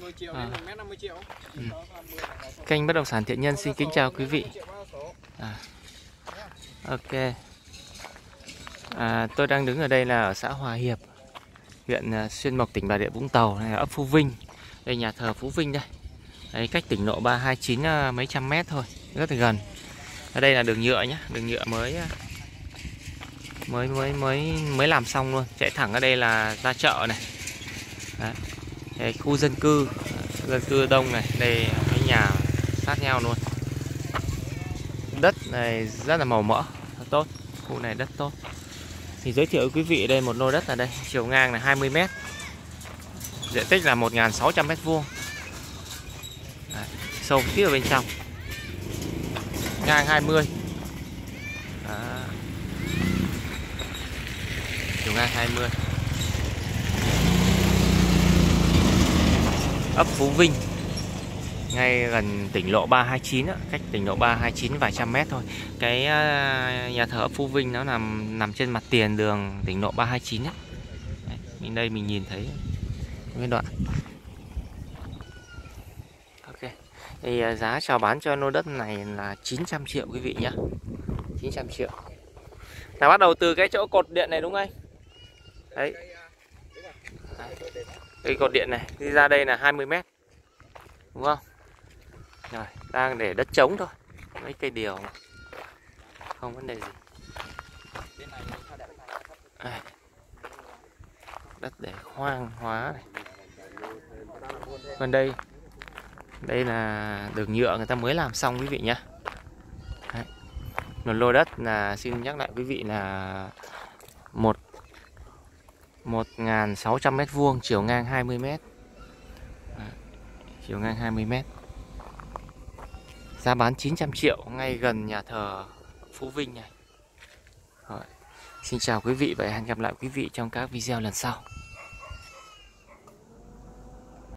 10 triệu À. đến 1 mét 50 triệu. Kênh Bất động sản Thiện Nhân xin kính chào quý vị. Ok. À, tôi đang đứng ở đây là ở xã Hòa Hiệp, huyện à, Xuyên Mộc, tỉnh Bà Rịa Vũng Tàu, này ấp Phú Vinh. Đây nhà thờ Phú Vinh đây. Đấy, cách tỉnh lộ 329 à, mấy trăm mét thôi, rất là gần. Ở đây là đường nhựa nhá, đường nhựa mới à, mới mới mới mới làm xong luôn. Chạy thẳng ở đây là ra chợ này. Đấy. Đây, khu dân cư, dân cư đông này, đây cái nhà sát nhau luôn. Đất này rất là màu mỡ, tốt. Khu này đất tốt. Thì giới thiệu với quý vị đây một lô đất ở đây, chiều ngang là 20 m. Diện tích là 1.600 m vuông. Đấy, Sâu phía ở bên trong. Ngang 20. Đó. Chiều ngang 20. Ấp Phú Vinh ngay gần tỉnh lộ 329 cách tỉnh lộ 329 vài trăm mét thôi. Cái à, nhà thờ ấp Phú Vinh nó nằm nằm trên mặt tiền đường tỉnh lộ 329. Đấy, mình đây mình nhìn thấy cái đoạn. Ok. Thì à, giá chào bán cho lô đất này là 900 triệu quý vị nhé. 900 triệu. Là bắt đầu từ cái chỗ cột điện này đúng không anh? Đấy. Cây cột điện này đi ra đây là 20 mét. Đúng không? Rồi, đang để đất trống thôi. Mấy cây điều mà. Không vấn đề gì. À. Đất để hoang hóa này. Còn đây Đây là đường nhựa người ta mới làm xong quý vị nhé Một lô đất là xin nhắc lại quý vị là một 1.600 mét vuông chiều ngang 20 mét. Đấy, chiều ngang 20 mét. Giá bán 900 triệu ngay gần nhà thờ Phú Vinh này. Rồi. Xin chào quý vị và hẹn gặp lại quý vị trong các video lần sau.